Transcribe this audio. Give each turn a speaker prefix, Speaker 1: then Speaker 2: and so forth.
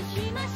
Speaker 1: しました